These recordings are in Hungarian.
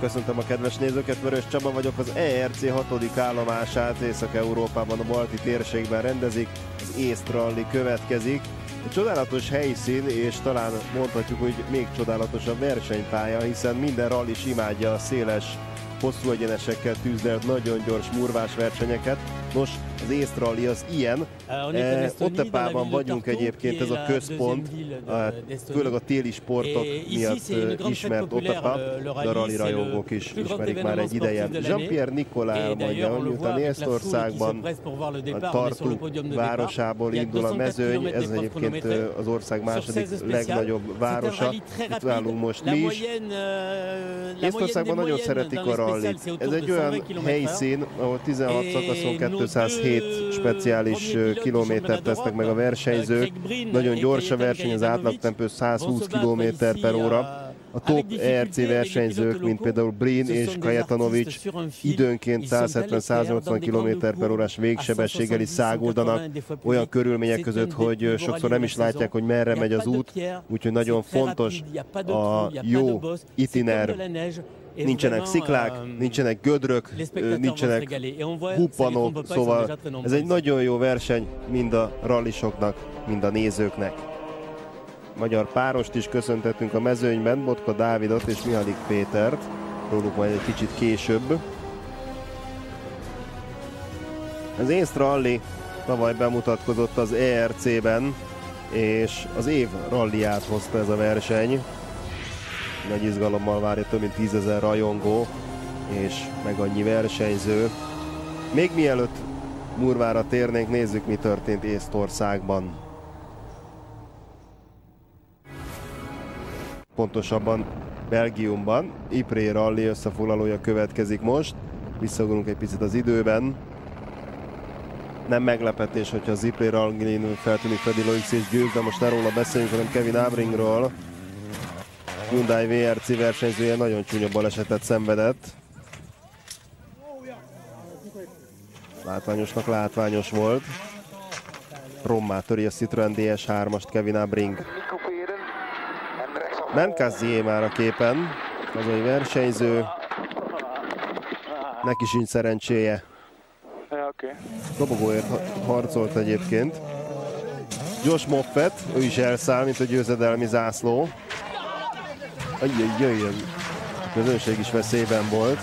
Köszöntöm a kedves nézőket, Vörös Csaba vagyok, az ERC 6. állomását Észak-Európában, a balti térségben rendezik, az Észt Rally következik. Egy csodálatos helyszín, és talán mondhatjuk, hogy még csodálatosabb versenypálya, hiszen minden rally imádja a széles, hosszú egyenesekkel tűzdelt, nagyon gyors murvás versenyeket. Nos, az Észtrali az ilyen. Eh, Ottepában vagyunk egyébként, ez a központ, a, főleg a téli sportok miatt eh, ismert Ottepa, de a rally rajongók is ismerik már egy ideje. Jean-Pierre Nicolas elmondja, hogy miután Észtországban a Tartu városából indul a mezőny, ez egyébként eh, az ország második legnagyobb városa. Itt állunk most mi is. Észtországban nagyon szeretik a rallit. Ez egy olyan helyszín, ahol 16 szakaszon 207 7 speciális kilométert tesznek meg a versenyzők. Nagyon gyors a verseny, az átlagtempő 120 km per óra. A top ERC versenyzők, mint például Brin és Kajetanovics időnként 170-180 km per órás végsebességgel is száguldanak olyan körülmények között, hogy sokszor nem is látják, hogy merre megy az út, úgyhogy nagyon fontos a jó itiner nincsenek sziklák, nincsenek gödrök, nincsenek huppanok, szóval ez egy nagyon jó verseny mind a rallisoknak, mind a nézőknek. Magyar párost is köszöntettünk a mezőnyben, Botka Dávidot és Mihalik Pétert, róluk majd egy kicsit később. Az Ész Rally tavaly bemutatkozott az ERC-ben, és az év ralliát hozta ez a verseny nagy izgalommal várja több mint tízezer rajongó és meg annyi versenyző. Még mielőtt Murvára térnénk, nézzük mi történt Észtországban. Pontosabban Belgiumban. Ipré Rally összefoglalója következik most. Visszagolunk egy picit az időben. Nem meglepetés, hogyha az Ipré Rally feltűnik Freddy Loix és győz, de most ne róla beszéljünk, hanem Kevin Abringról Hyundai VRC versenyzője nagyon csúnya balesetet szenvedett. Látványosnak látványos volt. Rommá töri a Citroen DS3-ast Kevin Abring. Menkazié már a képen, egy versenyző. Neki sincs szerencséje. Dobogóért harcolt egyébként. Josh Moffett, ő is elszáll, mint a győzedelmi zászló. Ajjajjaj, a közönség is veszélyben volt.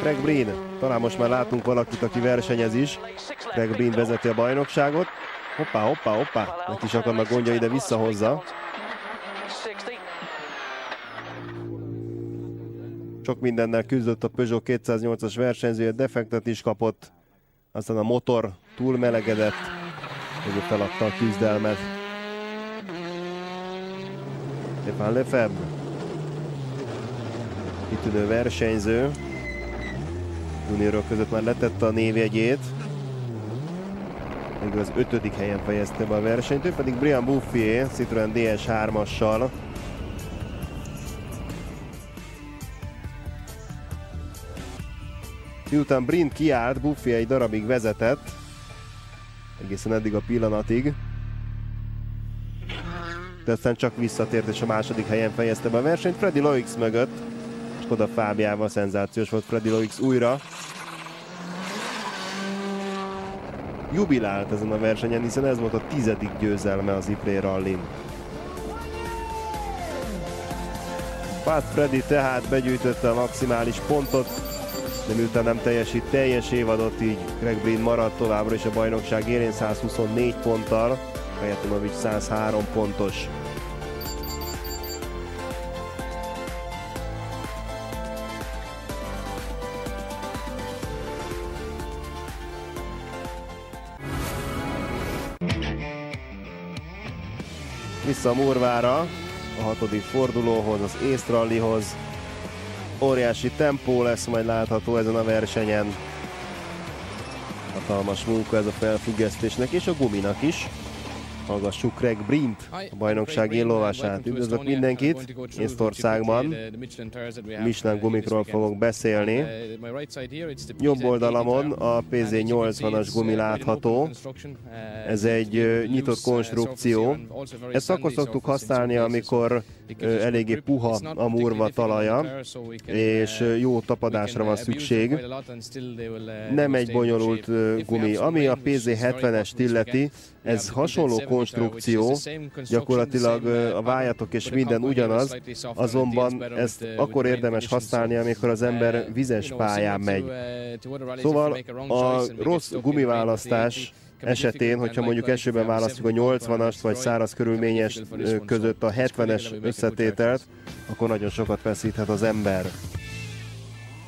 Craig Breen, talán most már látunk valakit, aki versenyez is. Craig Breen vezeti a bajnokságot. Hoppá, hoppá, hoppá, neki is akarnak gondjai, de visszahozza. Sok mindennel küzdött a Peugeot 208-as versenyzője, defektet is kapott. Aztán a motor túl melegedett, hogy feladta a küzdelmet. Stefan Lefebvre. Kitűnő versenyző. Juniorok között már letette a névjegyét. Még az ötödik helyen fejezte be a versenyt, ő pedig Brian Bouffier, Citroen DS3-assal. Miután Brint kiállt, Bouffier egy darabig vezetett, egészen eddig a pillanatig de aztán csak visszatért és a második helyen fejezte be a versenyt. Freddy Loix mögött, Skoda Fábiával szenzációs volt Freddy Loix újra. Jubilált ezen a versenyen, hiszen ez volt a tizedik győzelme az Ipré Rallin. Fast Freddy tehát begyűjtötte a maximális pontot, de miután nem teljesít teljes évadot, így Greg Breen maradt továbbra is a bajnokság érén 124 ponttal. Kajatonovics 103 pontos. Vissza Murvára, a hatodik fordulóhoz, az Észtrallihoz. Óriási tempó lesz majd látható ezen a versenyen. Hatalmas munka ez a felfüggesztésnek és a guminak is. Hallgassuk Craig Brint, a bajnokság éllovását. Üdvözlök mindenkit Észtországban. Michelin gumikról fogok beszélni. Jobb oldalamon a PZ80-as gumi látható. Ez egy nyitott konstrukció. Ezt akkor szoktuk használni, amikor eléggé puha a murva talaja, és jó tapadásra van szükség. Nem egy bonyolult gumi. Ami a PZ70-est illeti, ez hasonló konstrukció, gyakorlatilag a vájatok és minden ugyanaz, azonban ezt akkor érdemes használni, amikor az ember vizes pályán megy. Szóval a rossz gumiválasztás esetén, hogyha mondjuk esőben választjuk a 80-ast vagy száraz körülményes között a 70-es összetételt, akkor nagyon sokat veszíthet az ember.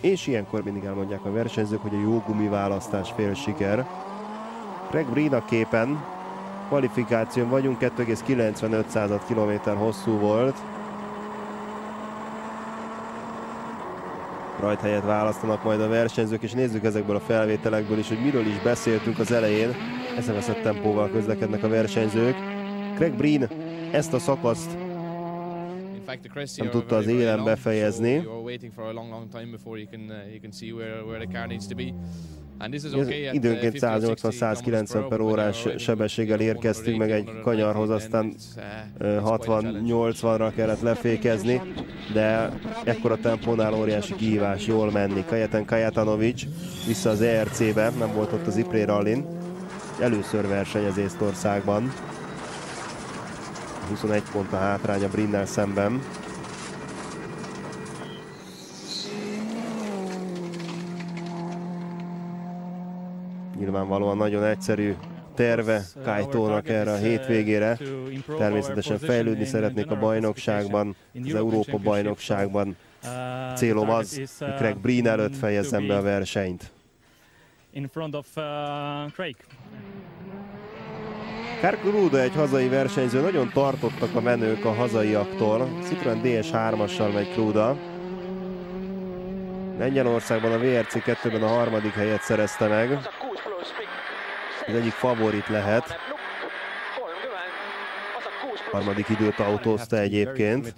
És ilyenkor mindig elmondják a versenyzők, hogy a jó gumiválasztás fél siker. Greg Brina képen, kvalifikáción vagyunk, 2,95 km hosszú volt. Rajthelyet választanak majd a versenyzők, és nézzük ezekből a felvételekből is, hogy miről is beszéltünk az elején eszeveszett tempóval közlekednek a versenyzők. Craig Breen ezt a szakaszt nem tudta az élen befejezni. időnként 180-190 per órás sebességgel érkeztünk, meg egy kanyarhoz aztán 60-80-ra kellett lefékezni, de ekkora tempónál óriási kihívás jól menni. Kajeten Kajatanovic vissza az ERC-be, nem volt ott az Ipré Rallin először versenyez Észtországban. 21 pont a hátrány a Brinnel szemben. Nyilvánvalóan nagyon egyszerű terve Kajtónak erre a hétvégére. Természetesen fejlődni szeretnék a bajnokságban, az Európa bajnokságban. Célom az, hogy Craig Breen előtt fejezzem be a versenyt. In front of uh, Craig. Kárkuruda egy hazai versenyző, nagyon tartottak a menők a hazaiaktól. Citroen DS3-assal megy Kruda. Lengyelországban a VRC 2-ben a harmadik helyet szerezte meg. Az egyik favorit lehet. Harmadik időt autózta egyébként.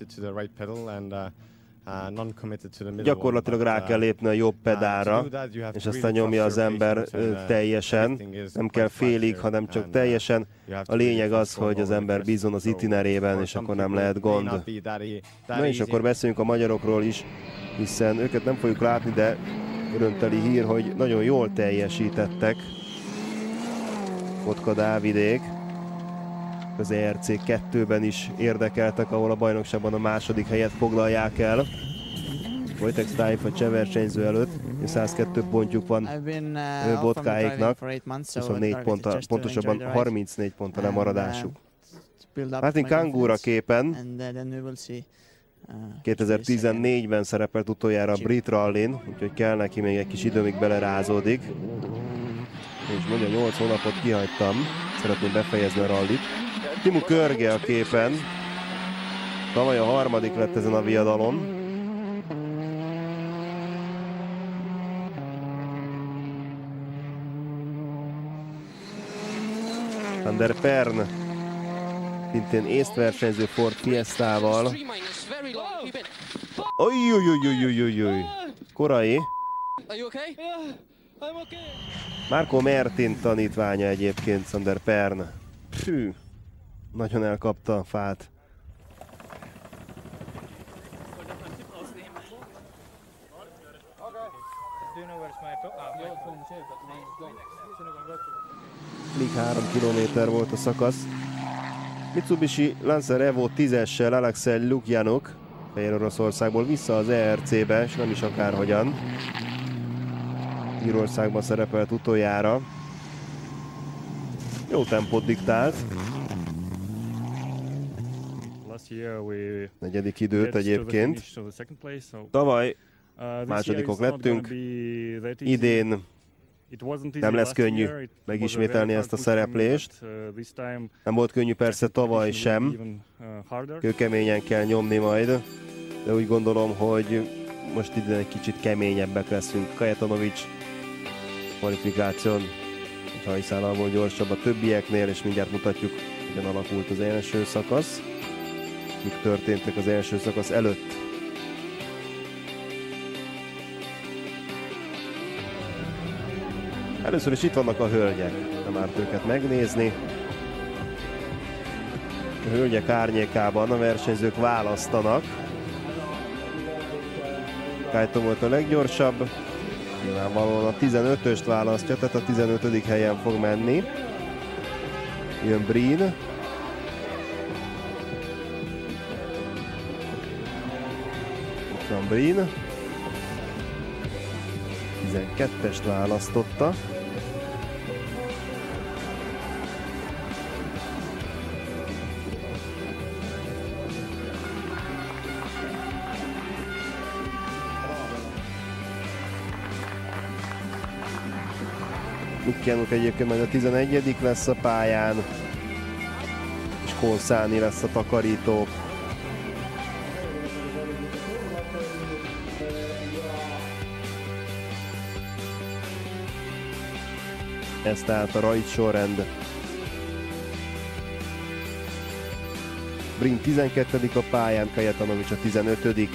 Uh, Gyakorlatilag rá kell lépni a jobb uh, pedálra, és aztán nyomja az ember teljesen. Nem kell félig, hanem csak teljesen. A lényeg az, hogy az ember bízon az itinerében, és akkor nem lehet gond. Na és akkor beszéljünk a magyarokról is, hiszen őket nem fogjuk látni, de örömteli hír, hogy nagyon jól teljesítettek. Kotka Dávidék az ERC 2-ben is érdekeltek, ahol a bajnokságban a második helyet foglalják el. Wojtek Stife a cseh versenyző előtt, 102 pontjuk van uh, botkáiknak, 24 ponttal, pontosabban 34 ponttal lemaradásuk. Martin Kangura képen, 2014-ben szerepelt utoljára a Brit Rallin, úgyhogy kell neki még egy kis idő, míg belerázódik. És mondja, 8 hónapot kihagytam, szeretném befejezni a rallit. Timu Körge a képen. Tavaly a harmadik lett ezen a viadalon. Sander Pern szintén észt versenyző Ford Fiesta-val. Ojjjjjjjjjjjjjjj! Marco Mertin tanítványa egyébként Sander Pern. Hű nagyon elkapta a fát. Még 3 km volt a szakasz. Mitsubishi Lancer Evo 10-essel Alexei Lukjanok Fehér Oroszországból vissza az ERC-be, és nem is akárhogyan. Írországban szerepelt utoljára. Jó tempót diktált. Negyedik időt egyébként. Tavaly uh, másodikok lettünk. Idén nem lesz könnyű megismételni ezt a szereplést. Uh, nem volt könnyű persze tavaly sem. Uh, Kőkeményen kell nyomni majd. De úgy gondolom, hogy most idén egy kicsit keményebbek leszünk. Kajetanovics kvalifikáción egy hajszállal gyorsabb a többieknél, és mindjárt mutatjuk, hogyan alakult az első szakasz mik történtek az első szakasz előtt. Először is itt vannak a hölgyek, nem árt őket megnézni. a hölgyek árnyékában a versenyzők választanak. Kajto volt a leggyorsabb, nyilvánvalóan a 15-öst választja, tehát a 15. helyen fog menni. Jön Breen. Itt van Breen. 12-est választotta. Lukjánuk egyébként majd a 11 lesz a pályán, és Konszáni lesz a takarító. Ez tehát a rajt sorrend. Brin 12. a pályán, Kajetanovics a 15.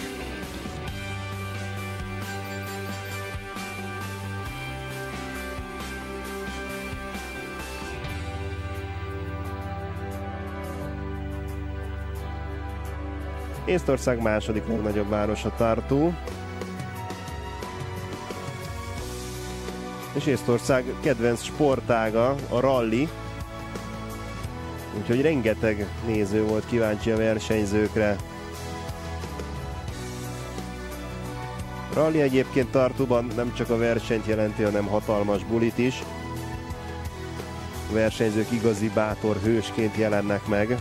Észtország második legnagyobb városa Tartu. És Észtország kedvenc sportága a rally. Úgyhogy rengeteg néző volt kíváncsi a versenyzőkre. Rally egyébként Tartuban nem csak a versenyt jelenti, hanem hatalmas bulit is. A versenyzők igazi bátor hősként jelennek meg.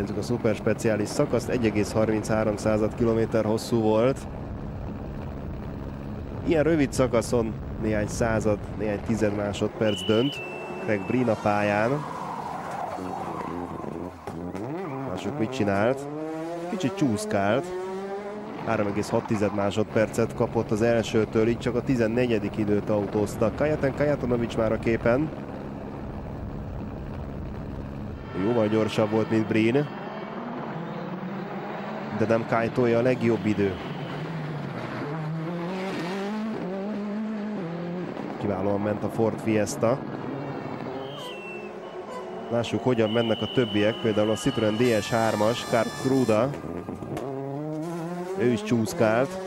Nézzük a szuper speciális szakaszt, 1,33 km hosszú volt. Ilyen rövid szakaszon néhány század, néhány tized másodperc dönt. Greg Brina pályán. Lássuk, mit csinált. Kicsit csúszkált. 3,6 másodpercet kapott az elsőtől, így csak a 14. időt autóztak. Kajaten Kajatonovics már a képen. Jóval gyorsabb volt, mint Breen. De nem Kaitója a legjobb idő. Kiválóan ment a Ford Fiesta. Lássuk, hogyan mennek a többiek. Például a Citroen DS3-as, Karl Kruda. Ő is csúszkált.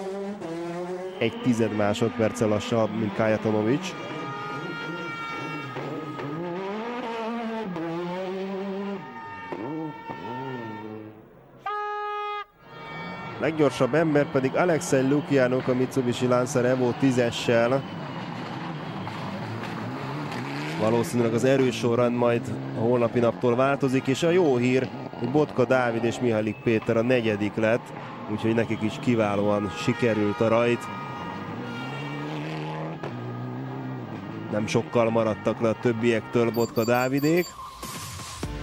Egy tized másodperccel lassabb, mint Kajatonovics. Leggyorsabb ember pedig Alexei Lukianok a Mitsubishi Lancer Evo 10-essel. Valószínűleg az erős sorrend majd a holnapi naptól változik, és a jó hír, hogy Botka Dávid és Mihalik Péter a negyedik lett, úgyhogy nekik is kiválóan sikerült a rajt. Nem sokkal maradtak le a többiektől Botka Dávidék.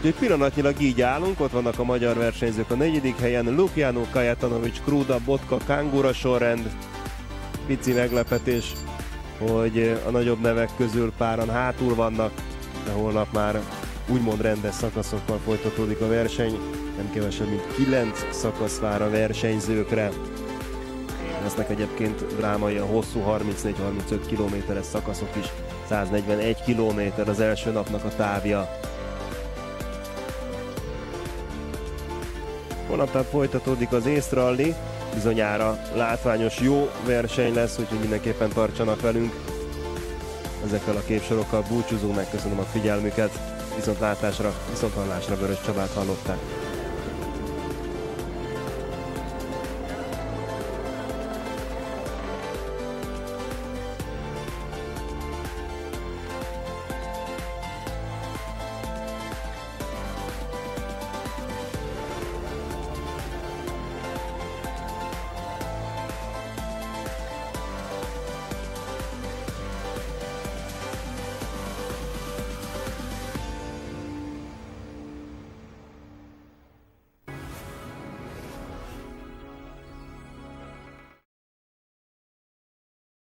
Úgyhogy pillanatnyilag így állunk, ott vannak a magyar versenyzők a negyedik helyen, Lukjánó, Kajatanovics, Kruda, Botka, Kangura sorrend. Pici meglepetés, hogy a nagyobb nevek közül páran hátul vannak, de holnap már úgymond rendes szakaszokkal folytatódik a verseny. Nem kevesebb, mint 9 szakasz vár a versenyzőkre. Lesznek egyébként drámai a hosszú 34-35 kilométeres szakaszok is. 141 kilométer az első napnak a távja. Holnap tehát folytatódik az észralli, bizonyára látványos jó verseny lesz, úgyhogy mindenképpen tartsanak velünk. Ezekkel a képsorokkal búcsúzunk, megköszönöm a figyelmüket, viszontlátásra, viszonthallásra Vörös Csabát hallották.